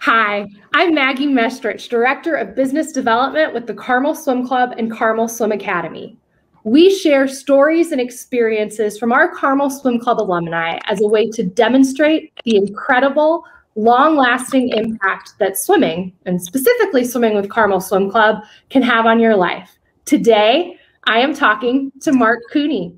Hi, I'm Maggie Mestrich, Director of Business Development with the Carmel Swim Club and Carmel Swim Academy. We share stories and experiences from our Carmel Swim Club alumni as a way to demonstrate the incredible, long lasting impact that swimming, and specifically swimming with Carmel Swim Club, can have on your life. Today, I am talking to Mark Cooney.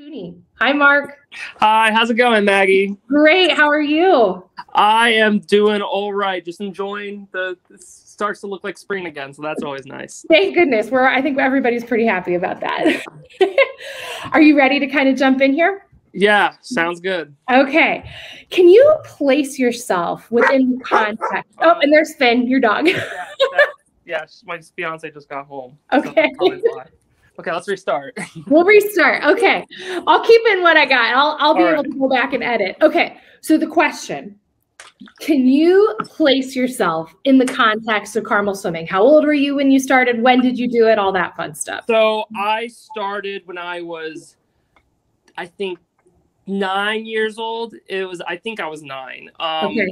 Cooney. Hi, Mark. Hi, how's it going, Maggie? Great. How are you? I am doing all right. Just enjoying the. It starts to look like spring again, so that's always nice. Thank goodness. We're. I think everybody's pretty happy about that. are you ready to kind of jump in here? Yeah, sounds good. Okay. Can you place yourself within context? Oh, and there's Finn, your dog. yeah, that, yeah, my fiance just got home. Okay. So okay, let's restart. we'll restart. Okay. I'll keep in what I got. I'll I'll be All able right. to go back and edit. Okay. So the question can you place yourself in the context of Carmel swimming? How old were you when you started? When did you do it? All that fun stuff. So I started when I was, I think, nine years old. It was, I think I was nine. Um, Okay.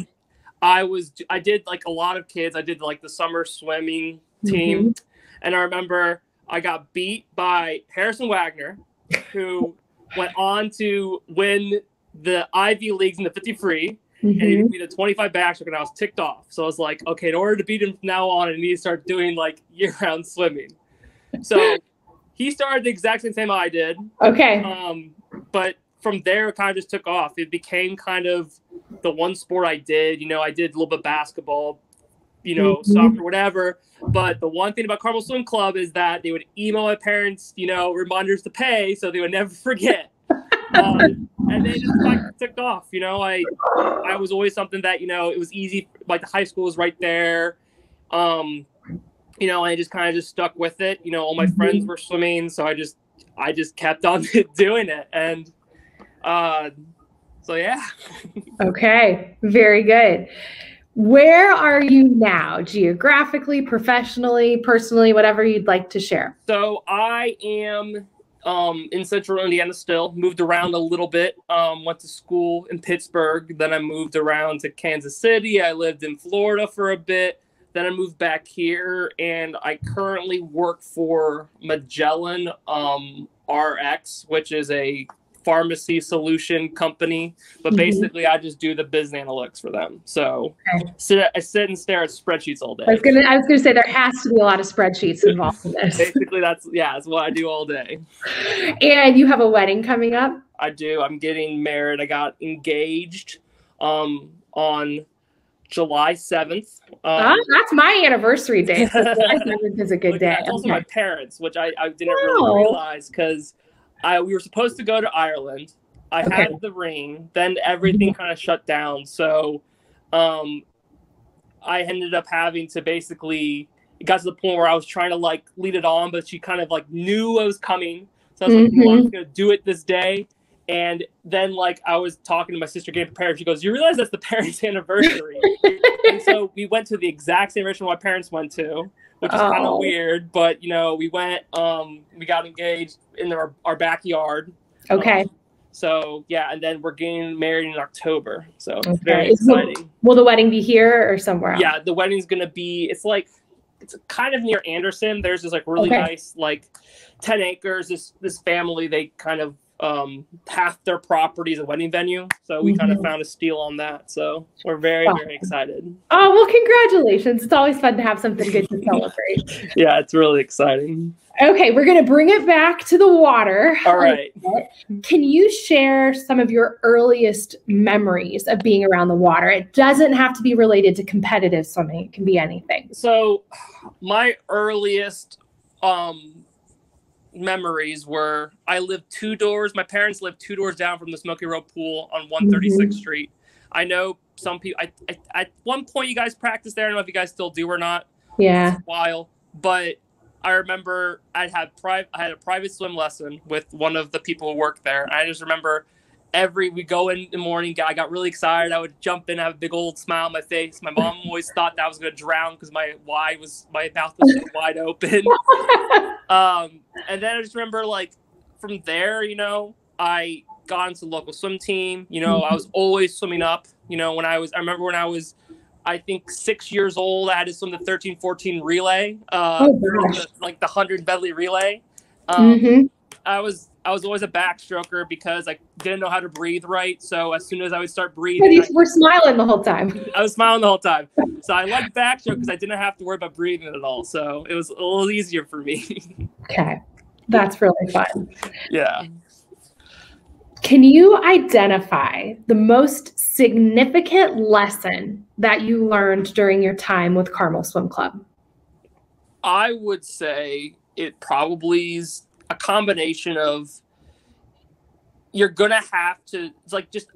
I was, I did like a lot of kids. I did like the summer swimming team, and I remember I got beat by Harrison Wagner, who went on to win the Ivy Leagues in the 50 free. and he Mhm. beat me the 25 backstroke and I was ticked off. So I was like, okay, in order to beat him from now on, I need to start doing like year round swimming. So he started the exact same time I did. Okay. Um, but from there, it kind of just took off. It became kind of the one sport I did. You know, I did a little bit of basketball, you know, Mhm. soccer, whatever. But the one thing about Carmel Swim Club is that they would email my parents, you know, reminders to pay so they would never forget. um, and they just like took off. You know, I I was always something that you know it was easy. Like the high school was right there. Um, you know, I just kind of just stuck with it. You know, all my Mhm. friends were swimming, so I just I just kept on doing it, and uh, so yeah. Okay, very good. Where are you now, geographically, professionally, personally, whatever you'd like to share? So I am um, in Central Indiana still. Moved around a little bit. Um, went to school in Pittsburgh. Then I moved around to Kansas City. I lived in Florida for a bit. Then I moved back here, and I currently work for Magellan um, RX, which is a pharmacy solution company. But Mhm. basically, I just do the business analytics for them. So Okay. sit, I sit and stare at spreadsheets all day. I was gonna I was gonna say there has to be a lot of spreadsheets involved in this. Basically, that's yeah, that's what I do all day. And you have a wedding coming up. I do. I'm getting married. I got engaged um, on July 7th. Um, Ah, that's my anniversary day. So July 7th is a good day. That's also Okay. my parents, which I, I didn't Oh. really realize because I we were supposed to go to Ireland. I Okay. had the ring, then everything kind of shut down. So um, I ended up having to basically. It got to the point where I was trying to like lead it on, but she kind of like knew I was coming. So I was like, well, I'm just gonna do it this day. And then like I was talking to my sister getting prepared. She goes, You realize that's the parents' anniversary. And so we went to the exact same restaurant my parents went to, which is kind Oh. of weird. But you know, we went, um, we got engaged in our, our backyard. Okay. Um, so yeah, and then we're getting married in October. So it's very Is the- exciting. Will the wedding be here or somewhere else? Yeah, the wedding's gonna be. It's like it's kind of near Anderson. There's this like really Okay. nice like ten acres. This this family they kind of um half their property is a wedding venue. So we kind of found a steal on that. So we're very very excited. Oh well, congratulations! It's always fun to have something good to celebrate. Yeah, it's really exciting. Okay, we're gonna bring it back to the water. All right. Can you share some of your earliest memories of being around the water? It doesn't have to be related to competitive swimming. It can be anything. So my earliest um memories were I lived two doors. My parents lived two doors down from the Smokey Row pool on mm-hmm. 136th Street. I know some people. I, I at one point you guys practiced there. I don't know if you guys still do or not. Yeah. It's a while, but I remember I had private. I had a private swim lesson with one of the people who worked there. And I just remember every we go in the morning. I got really excited. I would jump in, have a big old smile on my face. My mom always thought that I was gonna drown because my wide was my mouth was so wide open. Um, and then I just remember like from there, you know, I got into the local swim team. You know, I was always swimming up. You know, when I was, I remember when I was, I think six years old, I had to swim the 13 14 relay, uh, Oh, the, like the 100 medley relay. Um, hmm I was I was always a backstroker because I didn't know how to breathe right. So as soon as I would start breathing, You I, smiling the whole time. I was smiling the whole time. So I liked backstroke because I didn't have to worry about breathing at all. So it was a little easier for me. Okay. That's really fun. yeah. Can you identify the most significant lesson that you learned during your time with Carmel Swim Club? I would say it probably is a combination of you're gonna have to it's like just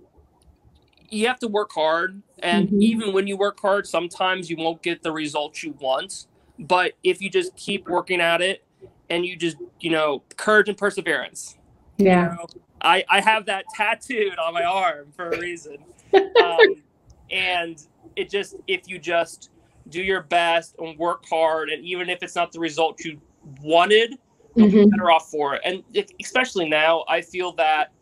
you have to work hard and Mhm. even when you work hard sometimes you won't get the results you want but if you just keep working at it and you just you know courage and perseverance you Yeah. know? I, I have that tattooed on my arm for a reason. Um, and it just, if you just do your best and work hard, and even if it's not the result you wanted, Mhm. better off for it. And especially now, I feel that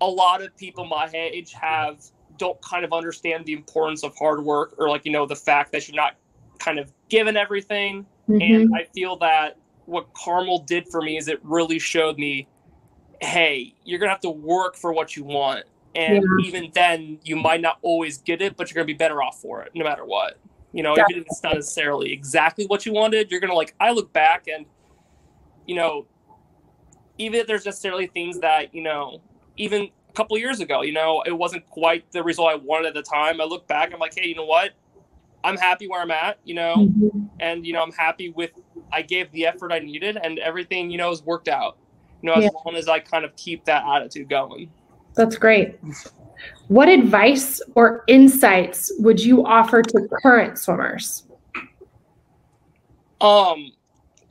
a lot of people my age have don't kind of understand the importance of hard work or like you know the fact that you're not kind of given everything Mhm. and I feel that what Carmel did for me is it really showed me, hey, you're gonna have to work for what you want, and Yeah. even then, you might not always get it, but you're gonna be better off for it, no matter what. You know, even if it's not necessarily exactly what you wanted, you're gonna like. I look back and, you know, even if there's necessarily things that you know, even a couple years ago, you know, it wasn't quite the result I wanted at the time. I look back, I'm like, hey, you know what? I'm happy where I'm at, you know Mhm. and you know i'm happy with i gave the effort i needed and everything you know has worked out you know as Yeah. long as i kind of keep that attitude going That's great. What advice or insights would you offer to current swimmers? um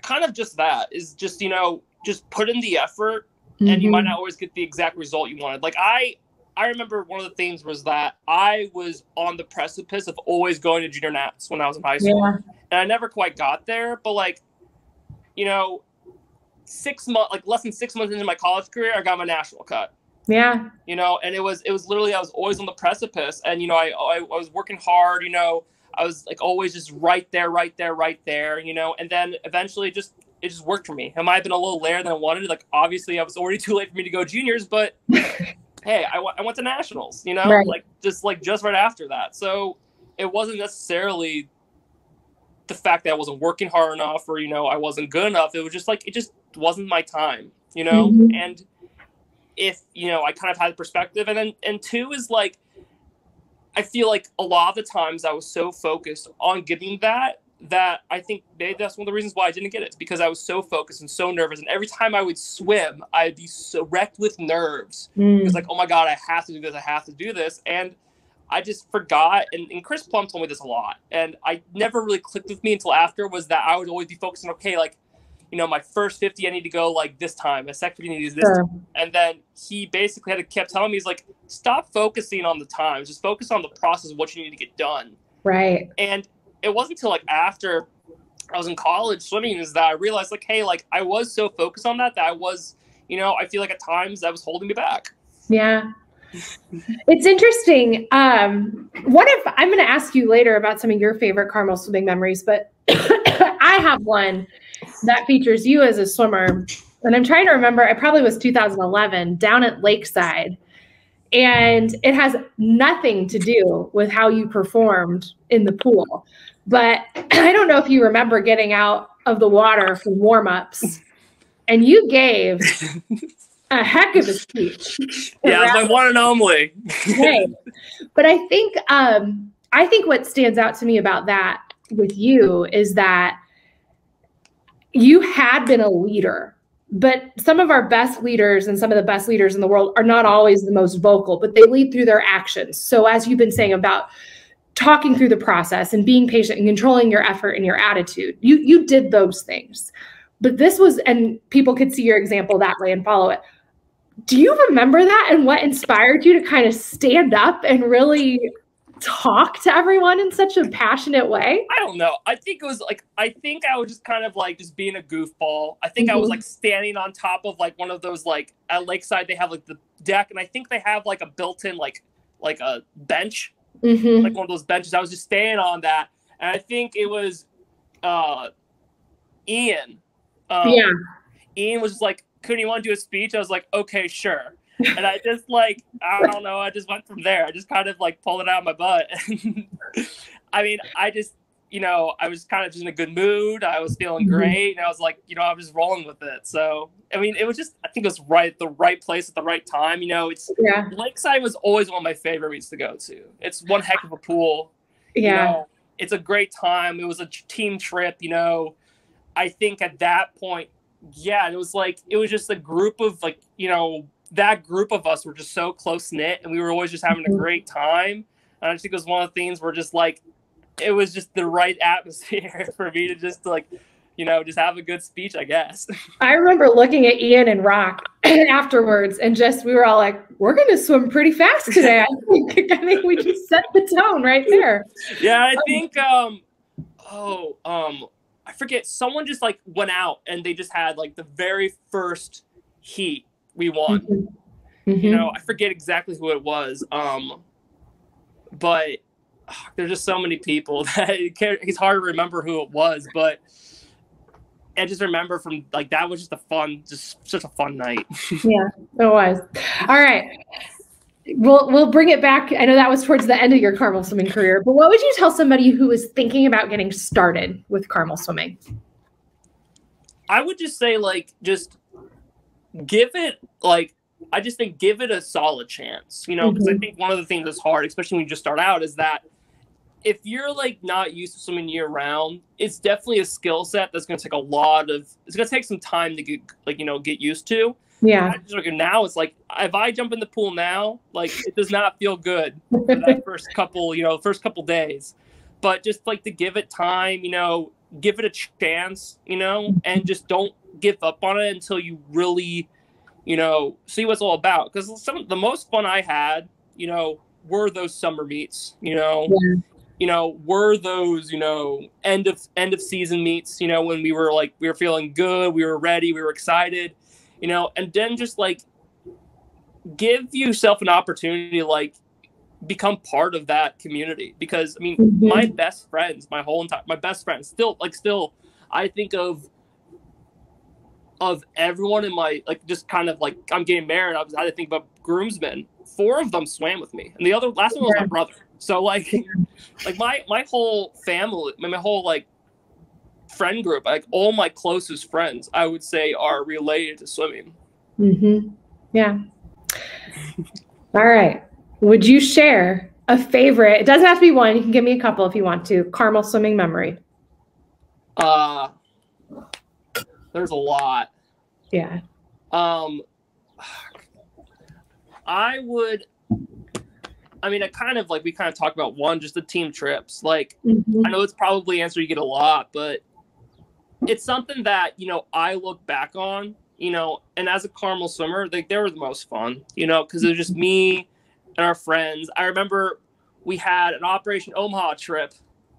kind of just that is just you know just put in the effort and you might mm-hmm. not always get the exact result you wanted like i i remember one of the things was that i was on the precipice of always going to junior nats when i was in high school Yeah. and I never quite got there. But like, you know, six months, like less than six months into my college career, I got my national cut. Yeah. You know, and it was it was literally I was always on the precipice, and you know, I I, I was working hard. You know, I was like always just right there, right there, right there. You know, and then eventually it just it just worked for me. It might have been a little later than I wanted. Like obviously, I was already too late for me to go juniors, but hey, I, w- I went to nationals. You know, Right. like just like just right after that. So it wasn't necessarily the fact that I wasn't working hard enough or you know I wasn't good enough. It was just like it just wasn't my time, you know. Mhm. And if you know, I kind of had the perspective, and then and two is like I feel like a lot of the times I was so focused on getting that that I think maybe that's one of the reasons why I didn't get it because I was so focused and so nervous, and every time I would swim, I'd be so wrecked with nerves. Mm. It's like, oh my god, I have to do this, I have to do this, and I just forgot. And, and Chris Plumb told me this a lot, and I never really clicked with me until after was that I would always be focusing, okay, like, you know, my first fifty, I need to go like this time, my second fifty, I need to do this, Sure. time. and then he basically had to kept telling me, he's like, stop focusing on the times, just focus on the process of what you need to get done. Right. And it wasn't until like after I was in college swimming is that I realized like, hey, like I was so focused on that that I was, you know, I feel like at times that was holding me back. Yeah. It's interesting. Um, what if I'm going to ask you later about some of your favorite Carmel swimming memories, but I have one that features you as a swimmer. And I'm trying to remember, it probably was 2011 down at Lakeside. And it has nothing to do with how you performed in the pool. But I don't know if you remember getting out of the water for warm ups, and you gave a heck of a speech. Yeah, my one and only. Right. But I think um, I think what stands out to me about that with you is that you had been a leader. But some of our best leaders and some of the best leaders in the world are not always the most vocal, but they lead through their actions. So as you've been saying about talking through the process and being patient and controlling your effort and your attitude, you you did those things. But this was and people could see your example that way and follow it do you remember that and what inspired you to kind of stand up and really talk to everyone in such a passionate way? I don't know. I think it was like I think I was just kind of like just being a goofball. I think mm-hmm. I was mm-hmm. like standing on top of like one of those like at Lakeside they have like the deck, and I think they have like a built-in like like a bench, mm-hmm. like one of those benches. I was just standing on that, and I think it was uh Ian. Um, yeah. Ian was just like, "Couldn't you want to do a speech?" I was like, "Okay, sure." And I just like I don't know. I just went from there. I just kind of like pulled it out of my butt. I mean, I just you know I was kind of just in a good mood. I was feeling mm-hmm. great, and I was like you know I was just rolling with it. So I mean, it was just I think it was right the right place at the right time. You know, it's yeah. Lakeside was always one of my favorite meets to go to. It's one heck of a pool. Yeah. You know, it's a great time. It was a team trip. You know, I think at that point, yeah, it was like it was just a group of like you know that group of us were just so close knit and we were always just having a mm-hmm. great time. And I think it was one of the things where just like it was just the right atmosphere for me to just like you know, just have a good speech, I guess. I remember looking at Ian and Rock afterwards, and just we were all like, "We're going to swim pretty fast today." I think I think we just set the tone right there. Yeah, I think. um Oh, um, I forget. Someone just like went out, and they just had like the very first heat we won. Mm-hmm. You know, I forget exactly who it was. Um, but oh, there's just so many people that it it's hard to remember who it was. But I just remember from like that was just a fun, just such a fun night. yeah, it was. All right. We'll we'll bring it back. I know that was towards the end of your Carmel swimming career, but what would you tell somebody who is thinking about getting started with Carmel swimming? I would just say like just give it like I just think give it a solid chance, you know, because mm-hmm. I think one of the things that's hard, especially when you just start out, is that if you're like not used to swimming year round, it's definitely a skill set that's going to take a lot of. It's going to take some time to get like you know get used to. Yeah. Like now it's like if I jump in the pool now, like it does not feel good for that first couple, you know, first couple days. But just like to give it time, you know, give it a chance, you know, and just don't give up on it until you really, you know, see what's all about. Because some of the most fun I had, you know, were those summer meets. You know, yeah. you know, were those you know end of end of season meets. You know, when we were like we were feeling good, we were ready, we were excited. You know, and then just like give yourself an opportunity like become part of that community because i mean mm-hmm. my best friends my whole entire my best friends still like still i think of of everyone in my like just kind of like I'm getting married. I was I had to think about groomsmen. Four of them swam with me, and the other last one was my brother. So like, like my my whole family, my whole like friend group, like all my closest friends, I would say are related to swimming. Mm-hmm. Yeah. all right. Would you share a favorite? It doesn't have to be one. You can give me a couple if you want to. Carmel swimming memory. Uh there's a lot. Yeah. Um, I would. I mean, I kind of like we kind of talked about one, just the team trips. Like, mm-hmm. I know it's probably answer you get a lot, but it's something that you know I look back on. You know, and as a Carmel swimmer, like they were the most fun. You know, because it was just me and our friends. I remember we had an Operation Omaha trip,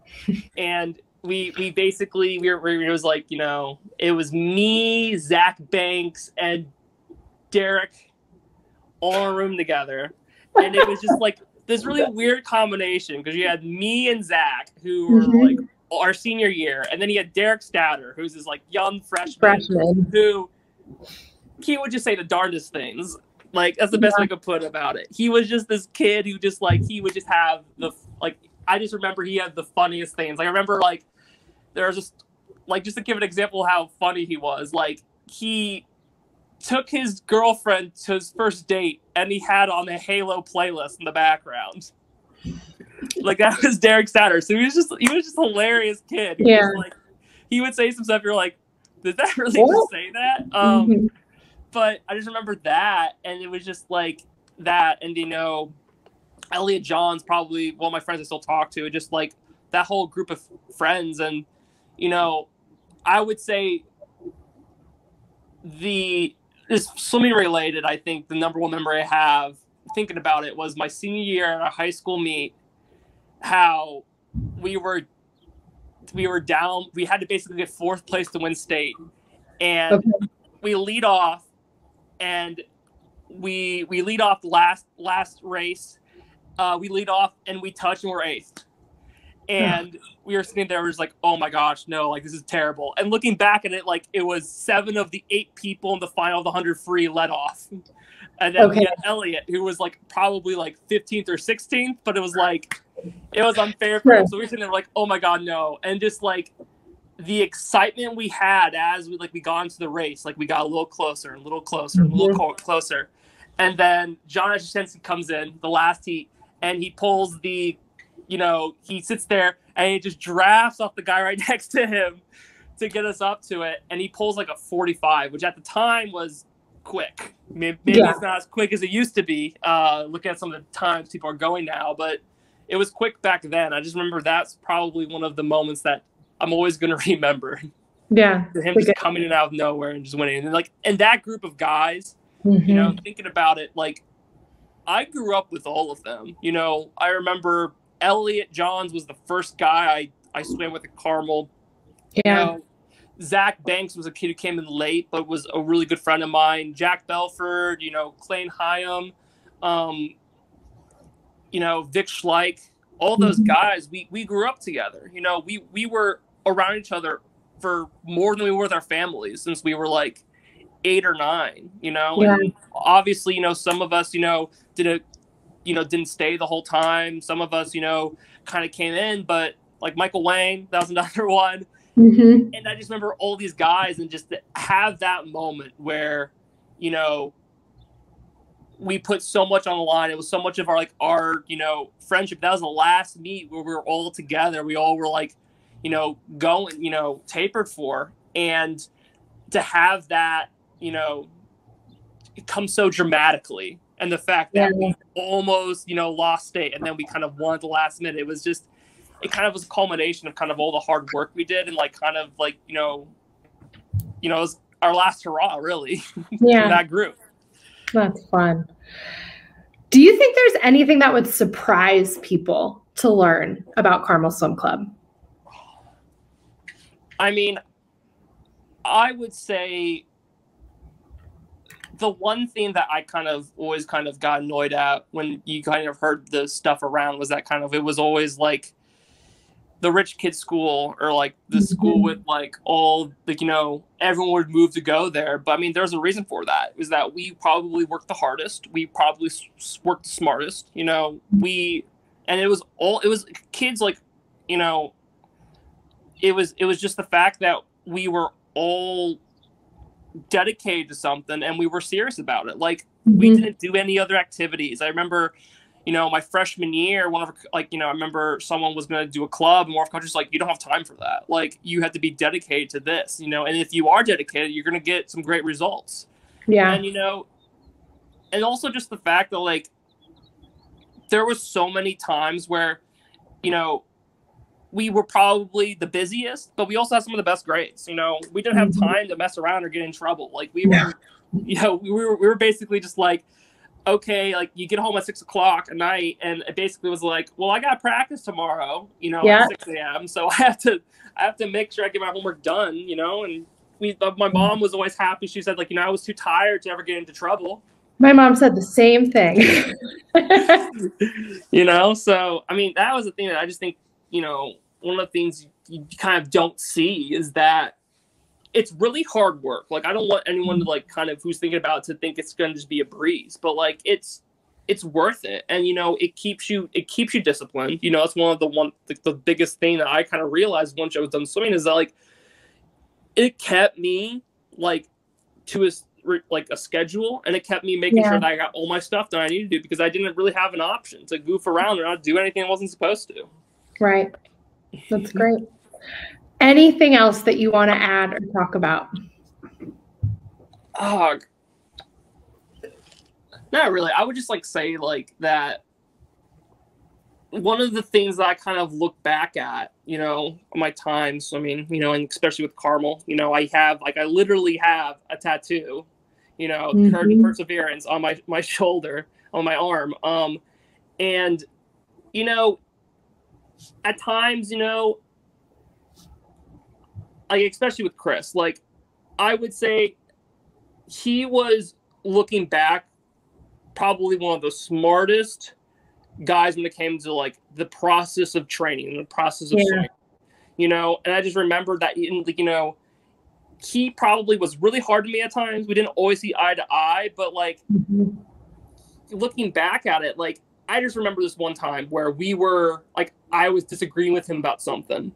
and we we basically we were it was like you know it was me zach banks and derek all in a room together and it was just like this really weird combination because you had me and zach who were mm-hmm. like our senior year and then you had derek statter who's this like young freshman, freshman. who he would just say the darndest things like that's the best yeah. I could put about it. He was just this kid who just like he would just have the like I just remember he had the funniest things. Like I remember like there's just like just to give an example how funny he was. Like he took his girlfriend to his first date and he had on a Halo playlist in the background. like that was Derek Satter. So he was just he was just a hilarious kid. He yeah. like he would say some stuff you're like, did that really just say that? Um mm-hmm. But I just remember that and it was just like that and you know Elliot John's probably one of my friends I still talk to, just like that whole group of friends and you know, I would say the is swimming related. I think the number one memory I have thinking about it was my senior year at a high school meet, how we were we were down. We had to basically get fourth place to win state, and okay. we lead off, and we we lead off last last race. Uh, we lead off and we touch and we're eighth. And we were sitting there, we was like, oh my gosh, no, like this is terrible. And looking back at it, like it was seven of the eight people in the final of the hundred free let off. And then okay. we had Elliot, who was like probably like 15th or 16th, but it was like it was unfair for him. So we were sitting there like, oh my god, no. And just like the excitement we had as we like we got into the race, like we got a little closer, a little closer, a little mm-hmm. closer. And then John Ashensky comes in the last heat and he pulls the, you know, he sits there and he just drafts off the guy right next to him to get us up to it. And he pulls like a 45, which at the time was quick. Maybe, yeah. it's not as quick as it used to be. Uh, look at some of the times people are going now, but it was quick back then. I just remember that's probably one of the moments that I'm always going to remember. Yeah. him just coming in out of nowhere and just winning. And like, and that group of guys, mm-hmm. you know, thinking about it, like, I grew up with all of them. You know, I remember Elliot Johns was the first guy I, I swam with at Carmel. Yeah. You know, Zach Banks was a kid who came in late, but was a really good friend of mine. Jack Belford, you know, Clayton Hyam, um, you know, Vic Schleich, all those mm-hmm. guys, we, we grew up together. You know, we, we were around each other for more than we were with our families since we were like eight or nine, you know, yeah. and obviously, you know, some of us, you know, did it, you know, didn't stay the whole time. Some of us, you know, kind of came in, but like Michael Wayne, that was another one. Mm-hmm. And I just remember all these guys and just have that moment where, you know, we put so much on the line. It was so much of our like our, you know, friendship. That was the last meet where we were all together. We all were like, you know, going, you know, tapered for. And to have that you know, come so dramatically. And the fact that yeah. we almost, you know, lost state and then we kind of won at the last minute, it was just, it kind of was a culmination of kind of all the hard work we did and like kind of like, you know, you know, it was our last hurrah really yeah. that group. That's fun. Do you think there's anything that would surprise people to learn about Carmel Swim Club? I mean, I would say the one thing that I kind of always kind of got annoyed at when you kind of heard the stuff around was that kind of it was always like the rich kid school or like the mm-hmm. school with like all like you know everyone would move to go there. But i mean there's a reason for that is that we probably worked the hardest. We probably worked the smartest you know. We and it was all it was kids like you know it was it was just the fact that we were all dedicated to something and we were serious about it. Like mm-hmm. we didn't do any other activities. I remember, you know, my freshman year, one of our, like, you know, I remember someone was going to do a club and more of coaches like, you don't have time for that. Like you have to be dedicated to this, you know, and if you are dedicated, you're going to get some great results. Yeah. And, you know, and also just the fact that like, there was so many times where, you know, we were probably the busiest, but we also had some of the best grades. You know, we didn't have mm-hmm. time to mess around or get in trouble. Like we were, you know, we were we were basically just like, okay, like you get home at six o'clock at night, and it basically was like, well, I got practice tomorrow, you know, yeah. at six a.m. So I have to I have to make sure I get my homework done, you know, and we uh, my mom was always happy. She said like, you know, I was too tired to ever get into trouble. My mom said the same thing. you know, so I mean, that was the thing that I just think, you know, one of the things you kind of don't see is that it's really hard work. Like I don't want anyone to like kind of who's thinking about it to think it's going to just be a breeze, but like it's it's worth it, and you know it keeps you it keeps you disciplined. You know, that's one of the one the, the biggest thing that I kind of realized once I was done swimming is that like it kept me like to a like a schedule, and it kept me making yeah. sure that I got all my stuff that I needed to do because I didn't really have an option to goof around or not do anything I wasn't supposed to. Right. That's great. Anything else that you want to add or talk about? Oh, not really. I would just like say like that one of the things that I kind of look back at, you know, my times, I mean, you know, and especially with Carmel, you know, I have like I literally have a tattoo, you know, mm-hmm. courage and perseverance on my my shoulder, on my arm. Um and you know, at times, you know, like especially with Chris, like I would say he was looking back probably one of the smartest guys when it came to like the process of training and the process of yeah. swimming. You know, and I just remember that like, you know, he probably was really hard to me at times. We didn't always see eye to eye, but like mm-hmm. looking back at it, like I just remember this one time where we were like I was disagreeing with him about something.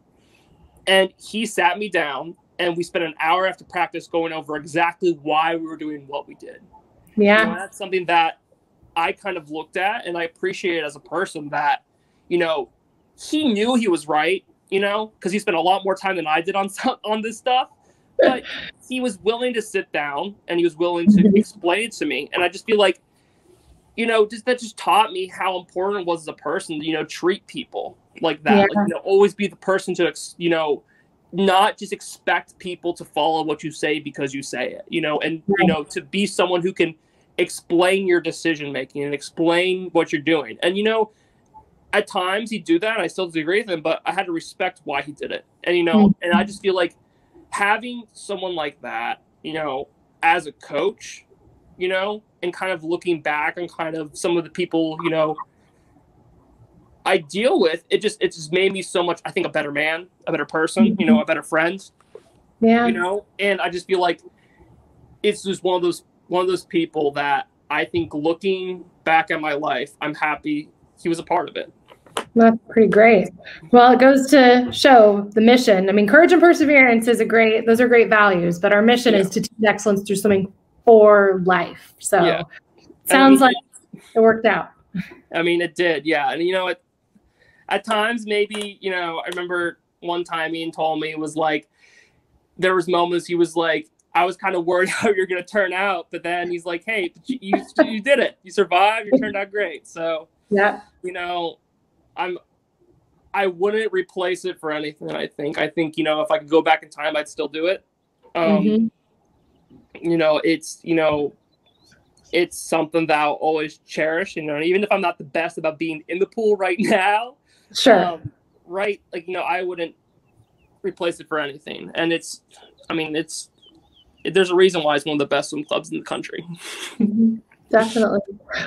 And he sat me down and we spent an hour after practice going over exactly why we were doing what we did. Yeah. You know, that's something that I kind of looked at and I appreciate as a person that, you know, he knew he was right, you know, because he spent a lot more time than I did on on this stuff. But he was willing to sit down and he was willing to explain it to me. And I just feel like, you know, just that just taught me how important it was as a person, you know, treat people like that. Yeah. Like, you know, always be the person to, you know, not just expect people to follow what you say because you say it, you know, and, you know, to be someone who can explain your decision making and explain what you're doing. And, you know, at times he'd do that. And I still disagree with him, but I had to respect why he did it. And, you know, mm-hmm. and I just feel like having someone like that, you know, as a coach, you know, and kind of looking back on kind of some of the people, you know, I deal with, it just it just made me so much, I think, a better man, a better person, you know, a better friend. Yeah. You know, and I just feel like it's just one of those one of those people that I think looking back at my life, I'm happy he was a part of it. That's pretty great. Well, it goes to show the mission. I mean, courage and perseverance is a great; those are great values. But our mission yeah. is to teach excellence through swimming for life. So, yeah. sounds I mean, like it worked out. I mean, it did. Yeah, and you know, it at times maybe you know i remember one time ian told me it was like there was moments he was like i was kind of worried how you're going to turn out but then he's like hey you, you, you did it you survived you turned out great so yeah you know i'm i wouldn't replace it for anything i think i think you know if i could go back in time i'd still do it um mm-hmm. You know it's you know it's something that I'll always cherish. You know, even if I'm not the best about being in the pool right now, Sure. Um, right. Like, you know, I wouldn't replace it for anything. And it's, I mean, it's, it, there's a reason why it's one of the best swim clubs in the country. Mm-hmm. Definitely.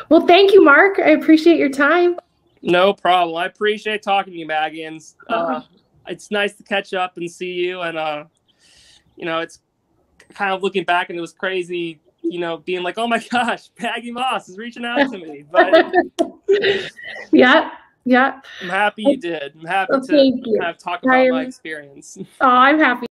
Well, thank you, Mark. I appreciate your time. No problem. I appreciate talking to you, Maggians. Uh, uh-huh. it's nice to catch up and see you. And, uh, you know, it's kind of looking back and it was crazy, you know, being like, oh my gosh, Maggie Moss is reaching out to me. But yeah, yeah. I'm happy you did. I'm happy well, to have talked about my experience. Oh, I'm happy.